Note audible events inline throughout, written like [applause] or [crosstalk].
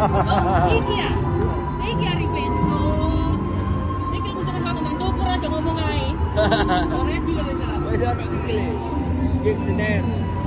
Ikia. Ikia revenge mode. Ikia gusto ka ng dukura, tsaka mo nga eh. [laughs] Correct, bilang isa. Wala, mag-ikilis. Gitsinero.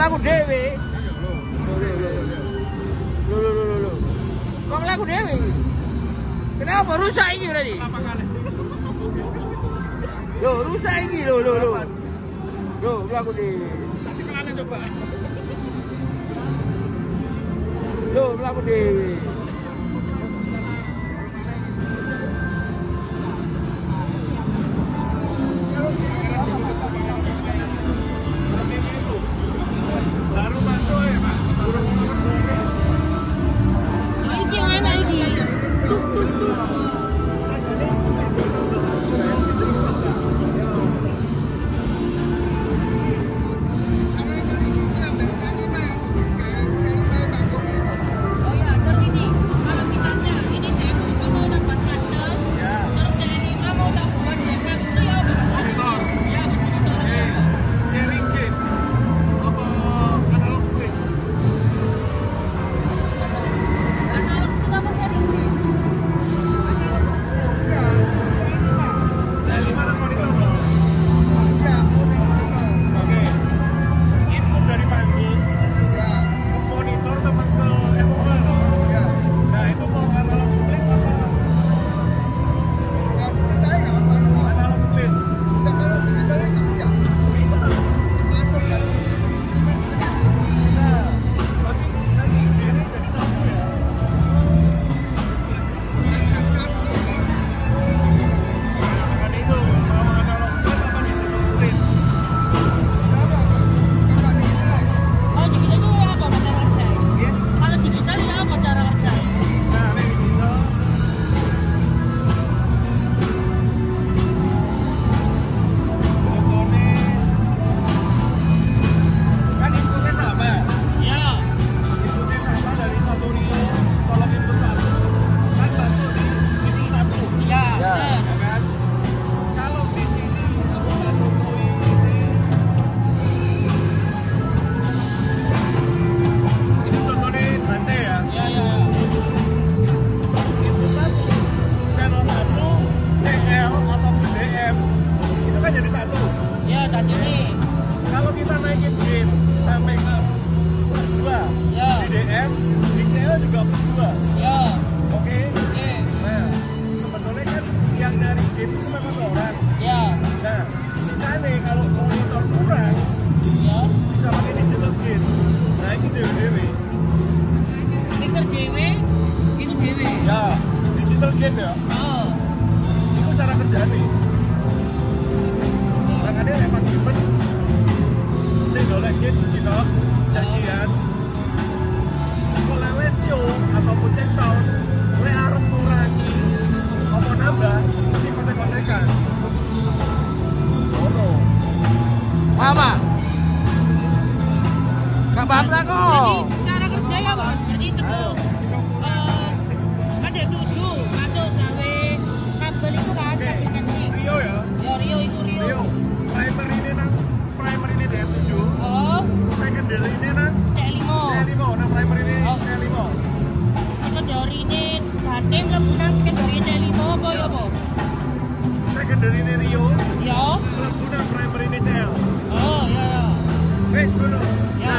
lagu dewe. Lho lho lho lho lho. Kok lagu dewe? Kenapa rusak ini berarti? Lho rusak ini lho lho lho. Lho lagu dewe. Tadi kelana coba. Lho lagu dewe.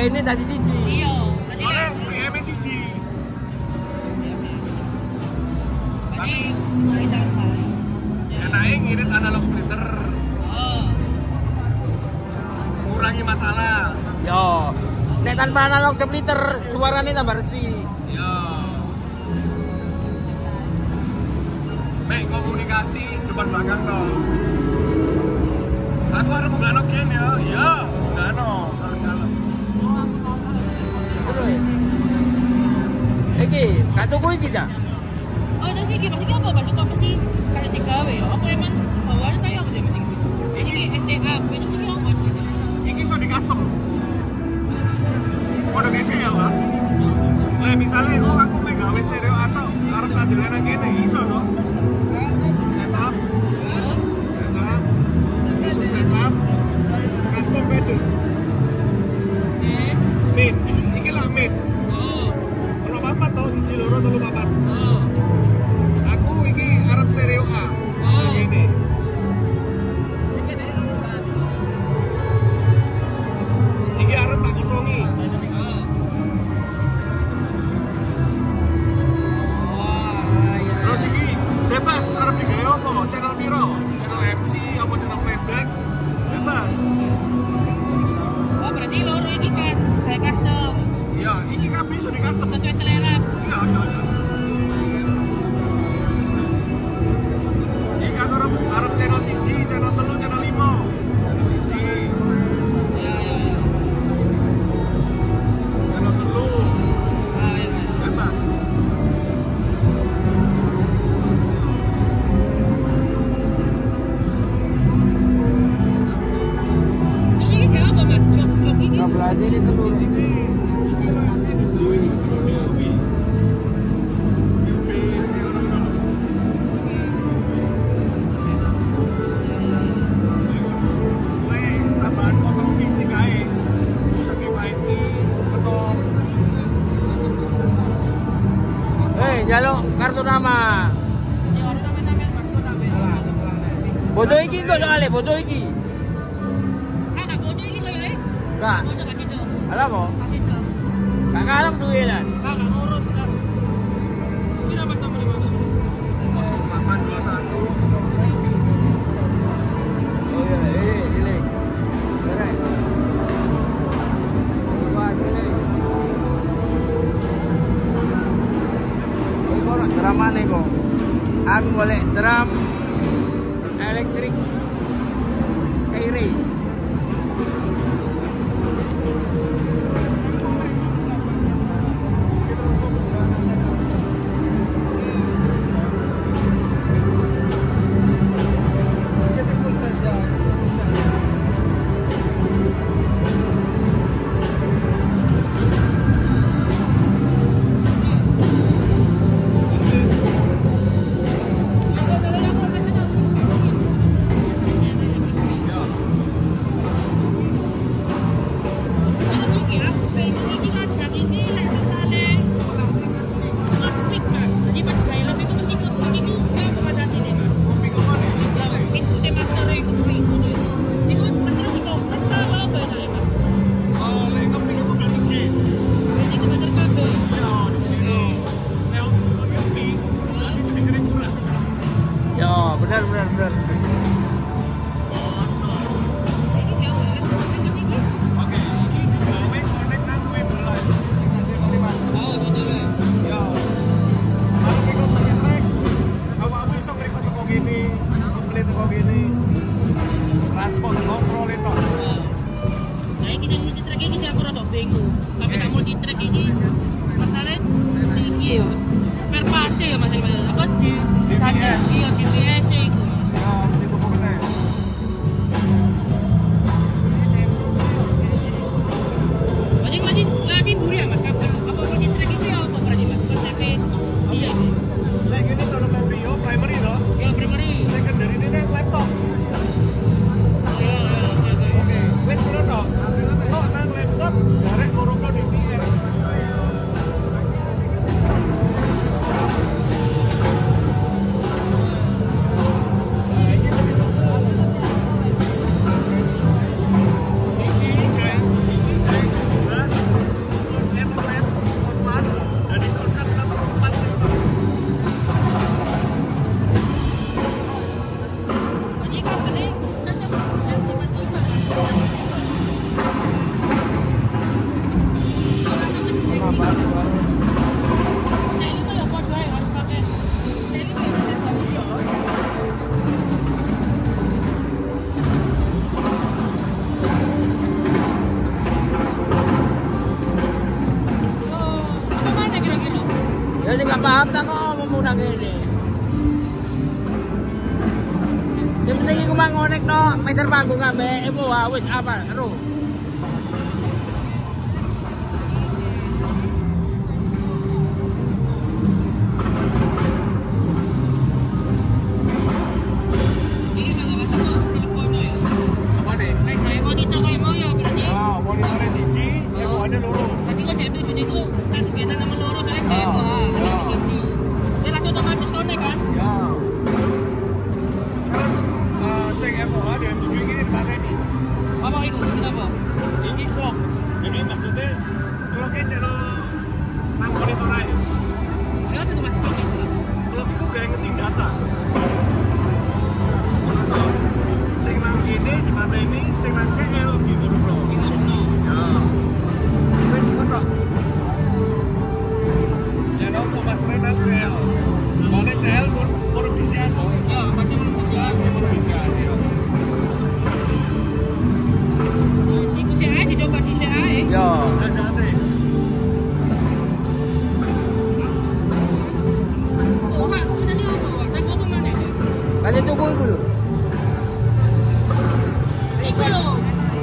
ini tadi siji. Iya, soalnya UIM siji. Tapi enaknya ngirit analog splitter. Oh. Kurangi masalah. Yo. Nek tanpa analog splitter suaranya tambah resik. Yo. Mek komunikasi depan belakang dong. Aku harus mengganok ya. Yo. satu kuwi iki ta? Oh, terus iki maksudnya apa? Masuk apa sih? Kalau digawe ya, apa emang bawaan saya apa sih penting? Iki SDA, itu sih apa sih? Iki iso di custom. Ono kece ya, Pak. Lah misalnya oh aku megawe stereo atau arep kadelana kene iso toh. really angole drum apa-apa kok memudah gini sebetulnya aku mau ngonek no meter panggung sampai ibu wawis apa, aduh Ingiko, tenemos ustedes, creo que echaron dulu. Ikilo.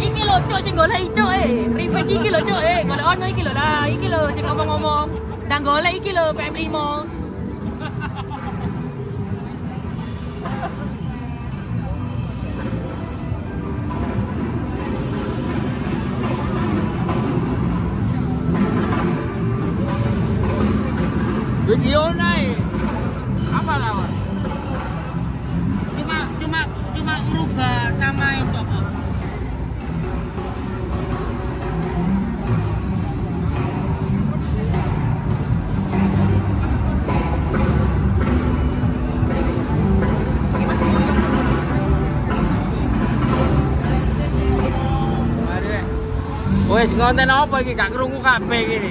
Ikilo cok singgola icok eh. Revenge ikilo cok eh. Golek ono ikilo lah. Ikilo sing ngomong-ngomong. Dan golek ikilo PM5. Wes ngonten apa iki gak krungu kabeh iki.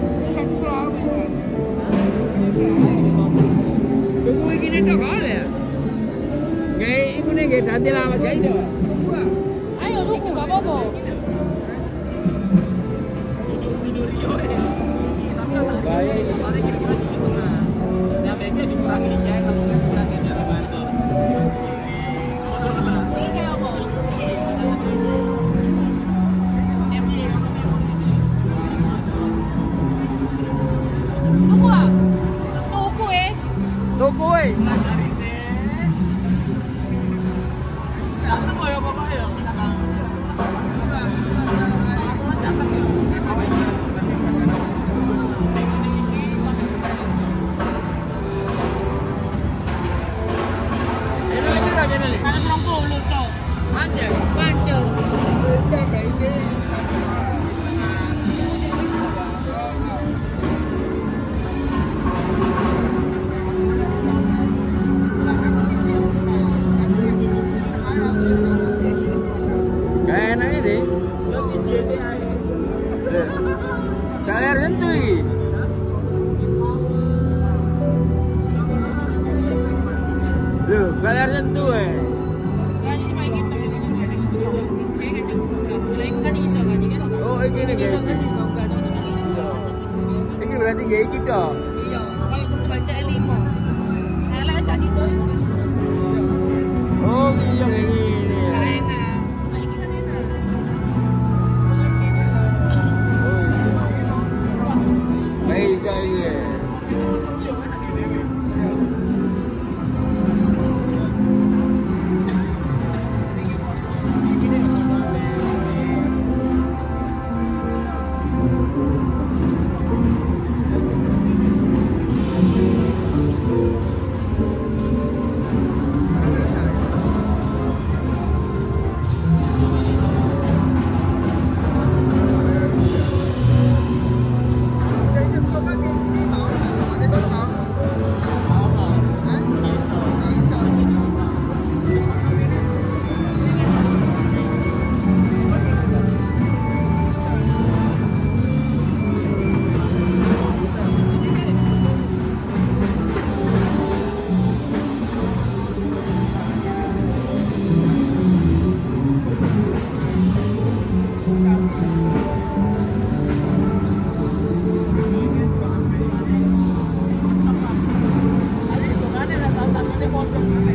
Nanti lah Mas Gaido. Ini berarti kayak gitu. contra.